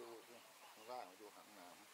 ดูข้างล่างดูหางน้ำ